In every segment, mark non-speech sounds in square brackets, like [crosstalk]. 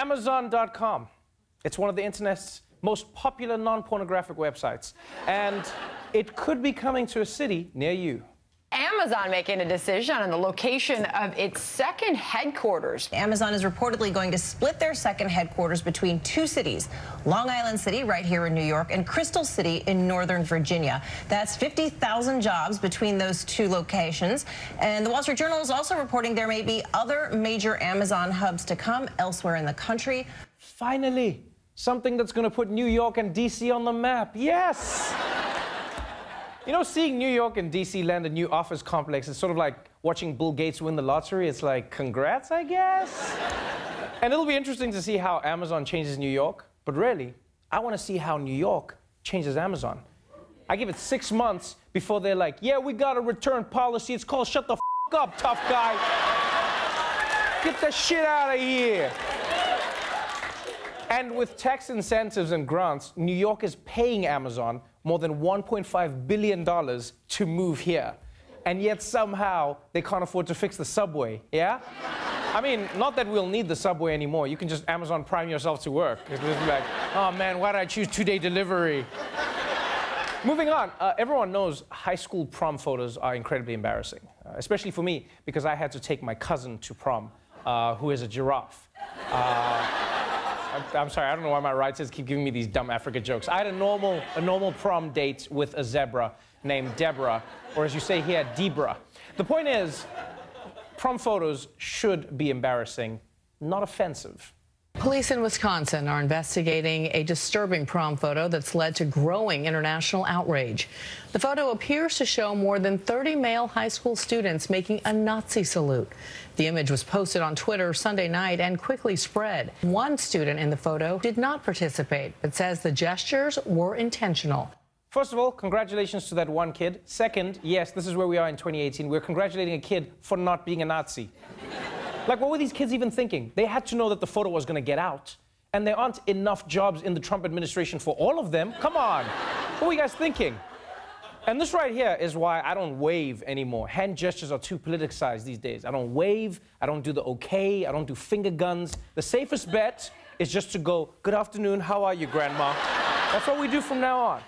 Amazon.com. It's one of the internet's most popular non pornographic websites. And it could be coming to a city near you. Amazon making a decision on the location of its second headquarters. Amazon is reportedly going to split their second headquarters between two cities, Long Island City right here in New York and Crystal City in Northern Virginia. That's 50,000 jobs between those two locations. And the Wall Street Journal is also reporting there may be other major Amazon hubs to come elsewhere in the country. Finally, something that's going to put New York and DC on the map. Yes! You know, seeing New York and DC land a new office complex is sort of like watching Bill Gates win the lottery. It's like, congrats, I guess. [laughs] and it'll be interesting to see how Amazon changes New York. But really, I want to see how New York changes Amazon. I give it six months before they're like, yeah, we got a return policy. It's called shut the f up, tough guy. Get the shit out of here. And with tax incentives and grants, New York is paying Amazon more than $1.5 billion to move here. And yet somehow they can't afford to fix the subway, yeah? I mean, not that we'll need the subway anymore. You can just Amazon Prime yourself to work. It's like, oh man, why did I choose two-day delivery? Moving on, uh, everyone knows high school prom photos are incredibly embarrassing, uh, especially for me because I had to take my cousin to prom, uh, who is a giraffe. I'm, I'm, sorry, I don't know why my writers keep giving me these dumb Africa jokes. I had a normal, a normal prom date with a zebra named Deborah, or as you say here, Debra. The point is, prom photos should be embarrassing, not offensive. Police in Wisconsin are investigating a disturbing prom photo that's led to growing international outrage. The photo appears to show more than 30 male high school students making a Nazi salute. The image was posted on Twitter Sunday night and quickly spread. One student in the photo did not participate, but says the gestures were intentional. First of all, congratulations to that one kid. Second, yes, this is where we are in 2018. We're congratulating a kid for not being a Nazi. Like, what were these kids even thinking? They had to know that the photo was going to get out. And there aren't enough jobs in the Trump administration for all of them. Come on. what were you guys thinking? And this right here is why I don't wave anymore. Hand gestures are too politicized these days. I don't wave, I don't do the okay, I don't do finger guns. The safest bet is just to go, good afternoon, how are you, grandma? That's what we do from now on.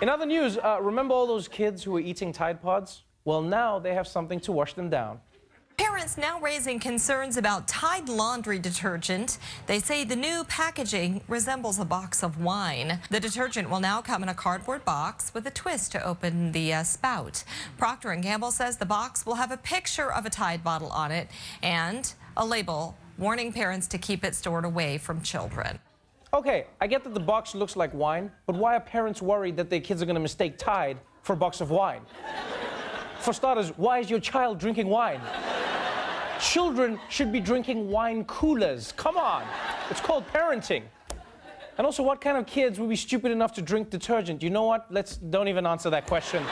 In other news, uh, remember all those kids who were eating Tide Pods? Well, now they have something to wash them down. Parents now raising concerns about Tide laundry detergent. They say the new packaging resembles a box of wine. The detergent will now come in a cardboard box with a twist to open the uh, spout. Procter & Gamble says the box will have a picture of a Tide bottle on it and a label warning parents to keep it stored away from children. Okay, I get that the box looks like wine, but why are parents worried that their kids are going to mistake Tide for a box of wine? For starters, why is your child drinking wine? Children should be drinking wine coolers. Come on. It's called parenting. And also, what kind of kids would be stupid enough to drink detergent? You know what? Let's don't even answer that question.